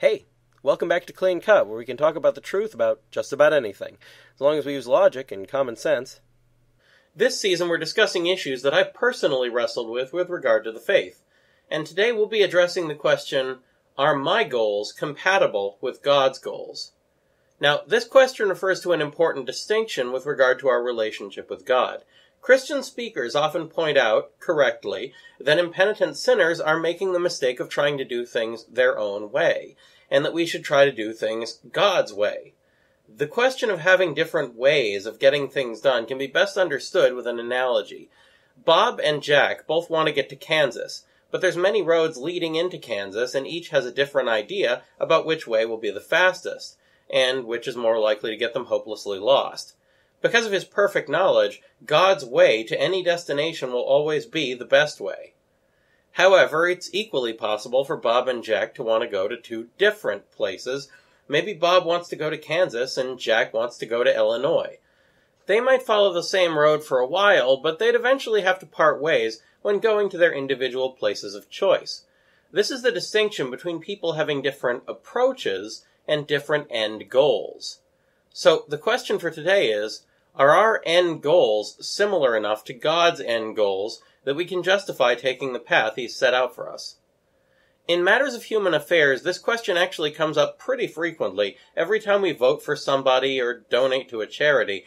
Hey, welcome back to Clean Cut, where we can talk about the truth about just about anything, as long as we use logic and common sense. This season, we're discussing issues that I've personally wrestled with with regard to the faith. And today we'll be addressing the question Are my goals compatible with God's goals? Now, this question refers to an important distinction with regard to our relationship with God. Christian speakers often point out, correctly, that impenitent sinners are making the mistake of trying to do things their own way, and that we should try to do things God's way. The question of having different ways of getting things done can be best understood with an analogy. Bob and Jack both want to get to Kansas, but there's many roads leading into Kansas and each has a different idea about which way will be the fastest, and which is more likely to get them hopelessly lost. Because of his perfect knowledge, God's way to any destination will always be the best way. However, it's equally possible for Bob and Jack to want to go to two different places Maybe Bob wants to go to Kansas and Jack wants to go to Illinois. They might follow the same road for a while, but they'd eventually have to part ways when going to their individual places of choice. This is the distinction between people having different approaches and different end goals. So the question for today is, are our end goals similar enough to God's end goals that we can justify taking the path He's set out for us? In matters of human affairs, this question actually comes up pretty frequently every time we vote for somebody or donate to a charity.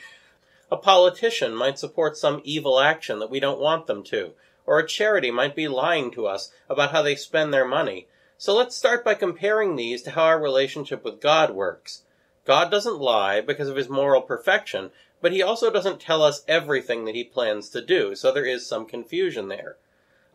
A politician might support some evil action that we don't want them to, or a charity might be lying to us about how they spend their money. So let's start by comparing these to how our relationship with God works. God doesn't lie because of his moral perfection, but he also doesn't tell us everything that he plans to do, so there is some confusion there.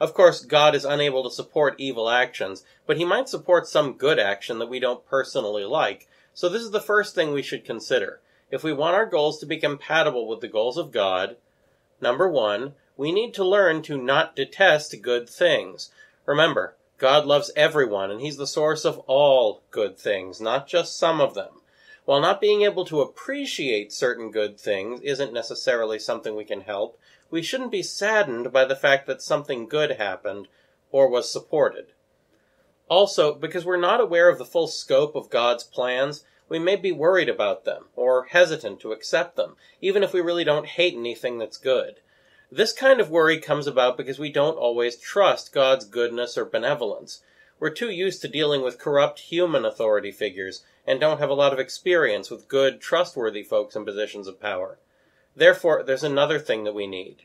Of course, God is unable to support evil actions, but he might support some good action that we don't personally like. So this is the first thing we should consider. If we want our goals to be compatible with the goals of God, number one, we need to learn to not detest good things. Remember, God loves everyone, and He's the source of all good things, not just some of them. While not being able to appreciate certain good things isn't necessarily something we can help, we shouldn't be saddened by the fact that something good happened or was supported. Also, because we're not aware of the full scope of God's plans, we may be worried about them or hesitant to accept them, even if we really don't hate anything that's good. This kind of worry comes about because we don't always trust God's goodness or benevolence. We're too used to dealing with corrupt human authority figures and don't have a lot of experience with good, trustworthy folks in positions of power. Therefore, there's another thing that we need.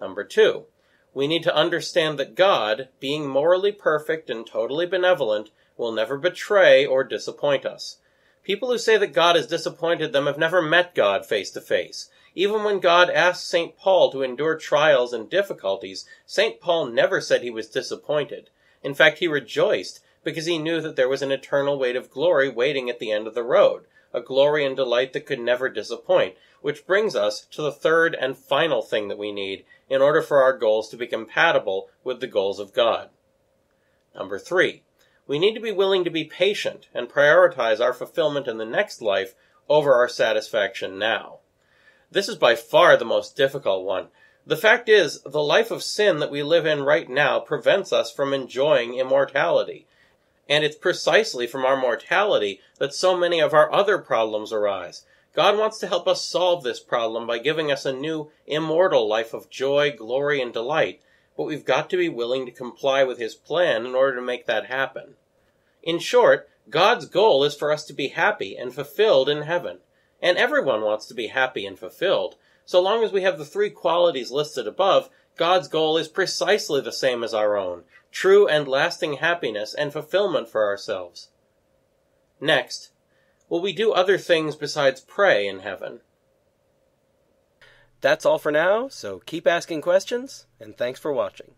Number two, we need to understand that God, being morally perfect and totally benevolent, will never betray or disappoint us. People who say that God has disappointed them have never met God face to face. Even when God asked St. Paul to endure trials and difficulties, St. Paul never said he was disappointed. In fact, he rejoiced because he knew that there was an eternal weight of glory waiting at the end of the road, a glory and delight that could never disappoint, which brings us to the third and final thing that we need in order for our goals to be compatible with the goals of God. Number three, we need to be willing to be patient and prioritize our fulfillment in the next life over our satisfaction now. This is by far the most difficult one. The fact is, the life of sin that we live in right now prevents us from enjoying immortality. And it's precisely from our mortality that so many of our other problems arise. God wants to help us solve this problem by giving us a new, immortal life of joy, glory, and delight, but we've got to be willing to comply with His plan in order to make that happen. In short, God's goal is for us to be happy and fulfilled in heaven. And everyone wants to be happy and fulfilled. So long as we have the three qualities listed above, God's goal is precisely the same as our own true and lasting happiness and fulfillment for ourselves. Next, will we do other things besides pray in heaven? That's all for now, so keep asking questions, and thanks for watching.